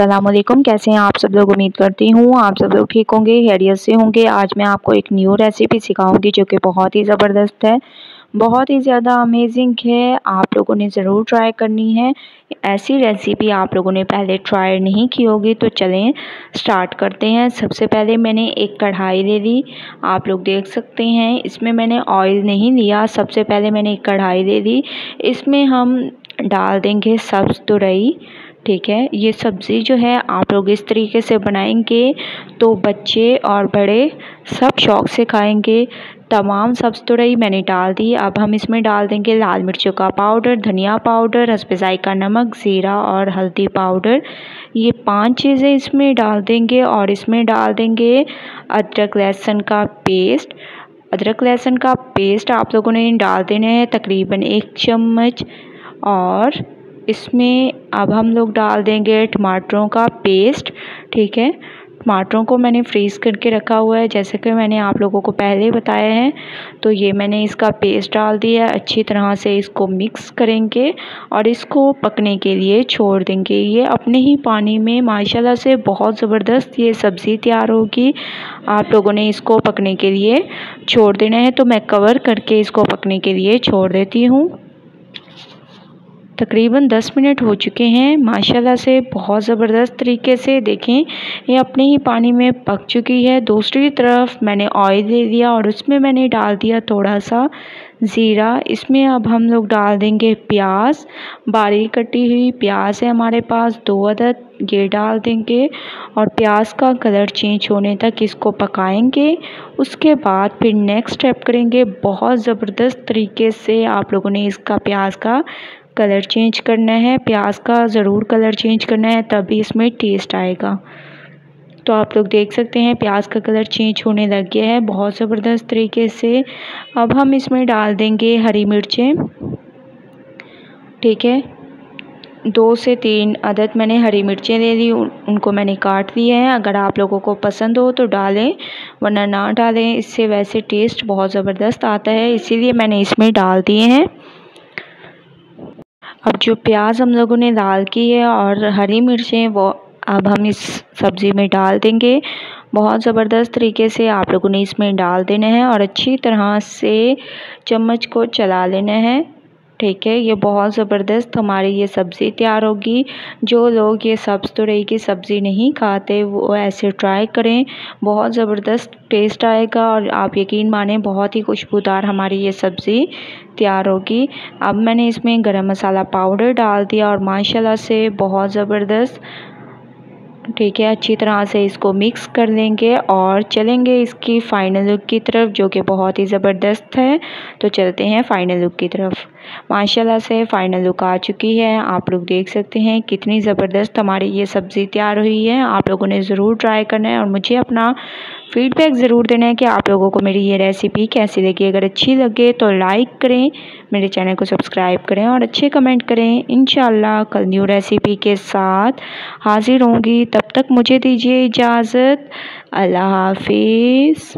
वालेकुम। कैसे हैं आप सब लोग? उम्मीद करती हूँ आप सब लोग ठीक होंगे हैरियत से होंगे। आज मैं आपको एक न्यू रेसिपी सिखाऊँगी जो कि बहुत ही ज़बरदस्त है। बहुत ही ज़्यादा अमेजिंग है। आप लोगों ने ज़रूर ट्राई करनी है। ऐसी रेसिपी आप लोगों ने पहले ट्राई नहीं की होगी तो चलें स्टार्ट करते हैं। सबसे पहले मैंने एक कढ़ाई ले ली। आप लोग देख सकते हैं, इसमें मैंने ऑयल नहीं लिया। सबसे पहले मैंने एक कढ़ाई ले ली। इसमें हम डाल देंगे सब्ज़ तुरई। ठीक है? ये सब्ज़ी जो है, आप लोग इस तरीके से बनाएँगे तो बच्चे और बड़े सब शौक़ से खाएँगे। तमाम सब्ज़ तुरई मैंने डाल दी। अब हम इसमें डाल देंगे लाल मिर्चों का पाउडर, धनिया पाउडर हसपजाई का नमक, ज़ीरा और हल्दी पाउडर। ये पाँच चीज़ें इसमें डाल देंगे और इसमें डाल देंगे अदरक, लहसुन का पेस्ट। अदरक, लहसुन का पेस्ट आप लोगों ने डाल देना है तकरीबन एक चम्मच और इसमें अब हम लोग डाल देंगे टमाटरों का पेस्ट, ठीक है? टमाटरों को मैंने फ्रीज़ करके रखा हुआ है, जैसे कि मैंने आप लोगों को पहले बताया है। तो ये मैंने इसका पेस्ट डाल दिया है, अच्छी तरह से इसको मिक्स करेंगे और इसको पकने के लिए छोड़ देंगे। ये अपने ही पानी में, माशाल्लाह से बहुत ज़बरदस्त ये सब्ज़ी तैयार होगी। आप लोगों ने इसको पकने के लिए छोड़ देना है तो मैं कवर करके इसको पकने के लिए छोड़ देती हूँ। तकरीबन 10 मिनट हो चुके हैं। माशाल्लाह से बहुत ज़बरदस्त तरीके से देखें, ये अपने ही पानी में पक चुकी है। दूसरी तरफ़ मैंने ऑयल दे दिया और उसमें मैंने डाल दिया थोड़ा सा ज़ीरा। इसमें अब हम लोग डाल देंगे प्याज। बारीक कटी हुई प्याज है हमारे पास, दो अदद ये डाल देंगे और प्याज का कलर चेंज होने तक इसको पकाएँगे। उसके बाद फिर नेक्स्ट स्टेप करेंगे। बहुत ज़बरदस्त तरीके से आप लोगों ने इसका प्याज का कलर चेंज करना है, प्याज का ज़रूर कलर चेंज करना है, तभी इसमें टेस्ट आएगा। तो आप लोग देख सकते हैं, प्याज का कलर चेंज होने लग गया है, बहुत ज़बरदस्त तरीके से। अब हम इसमें डाल देंगे हरी मिर्चें। ठीक है? दो से तीन अदद मैंने हरी मिर्चें ले ली उनको मैंने काट लिए हैं। अगर आप लोगों को पसंद हो तो डालें, वरना ना डालें, इससे वैसे टेस्ट बहुत ज़बरदस्त आता है, इसीलिए मैंने इसमें डाल दिए हैं। अब जो प्याज हम लोगों ने दाल की है और हरी मिर्चें, वो अब हम इस सब्ज़ी में डाल देंगे। बहुत ज़बरदस्त तरीके से आप लोगों ने इसमें डाल देना है और अच्छी तरह से चम्मच को चला लेना है। ठीक है, ये बहुत ज़बरदस्त हमारी ये सब्ज़ी तैयार होगी। जो लोग ये सब्ज़ तुरई की सब्ज़ी नहीं खाते, वो ऐसे ट्राई करें, बहुत ज़बरदस्त टेस्ट आएगा और आप यकीन माने, बहुत ही खुशबूदार हमारी ये सब्ज़ी तैयार होगी। अब मैंने इसमें गरम मसाला पाउडर डाल दिया और माशाल्लाह से बहुत ज़बरदस्त ठीक है, अच्छी तरह से इसको मिक्स कर लेंगे और चलेंगे इसकी फ़ाइनल लुक की तरफ़, जो कि बहुत ही ज़बरदस्त है। तो चलते हैं फ़ाइनल लुक की तरफ़। माशाल्लाह से फ़ाइनल लुक आ चुकी है। आप लोग देख सकते हैं कितनी ज़बरदस्त हमारी ये सब्ज़ी तैयार हुई है। आप लोगों ने ज़रूर ट्राई करना है और मुझे अपना फ़ीडबैक ज़रूर देना है कि आप लोगों को मेरी ये रेसिपी कैसी लगी। अगर अच्छी लगे तो लाइक करें, मेरे चैनल को सब्सक्राइब करें और अच्छे कमेंट करें। इन कल न्यू रेसिपी के साथ हाज़िर होंगी। तब तक मुझे दीजिए इजाज़त। अल्लाह हाफिज़।